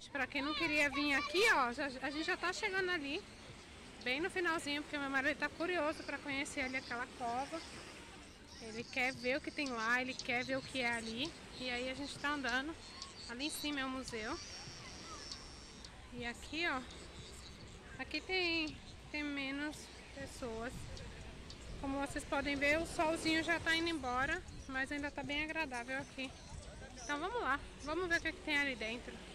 Gente, pra quem não queria vir aqui, ó, já, a gente já tá chegando ali. Bem no finalzinho, porque meu marido tá curioso pra conhecer ali aquela cova. Ele quer ver o que tem lá, ele quer ver o que é ali. E aí a gente tá andando. Ali em cima é o museu. E aqui, ó. Aqui tem, tem menos pessoas. Como vocês podem ver, o solzinho já tá indo embora. Mas ainda tá bem agradável aqui. Então vamos lá. Vamos ver o que, é que tem ali dentro.